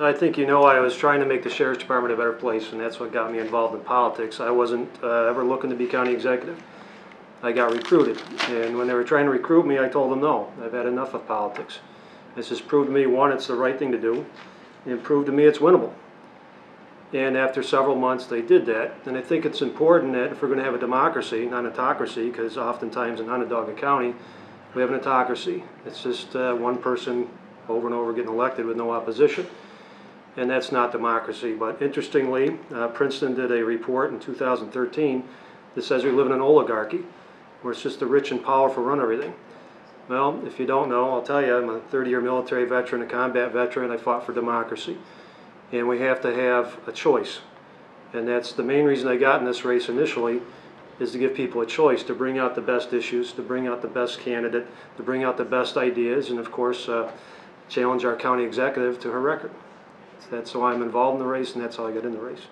I think you know I was trying to make the sheriff's department a better place, and that's what got me involved in politics. I wasn't uh, ever looking to be county executive. I got recruited, and when they were trying to recruit me, I told them no. I've had enough of politics. This has proved to me, one, it's the right thing to do, and proved to me it's winnable. And after several months, they did that. And I think it's important that if we're going to have a democracy, not autocracy, because oftentimes in Onondaga County, we have an autocracy. It's just uh, one person over and over getting elected with no opposition. And that's not democracy. But interestingly, uh, Princeton did a report in 2013 that says we live in an oligarchy, where it's just the rich and powerful run everything. Well, if you don't know, I'll tell you, I'm a 30-year military veteran, a combat veteran. I fought for democracy. And we have to have a choice. And that's the main reason I got in this race initially, is to give people a choice, to bring out the best issues, to bring out the best candidate, to bring out the best ideas, and of course, uh, challenge our county executive to her record. That's why I'm involved in the race, and that's how I got in the race.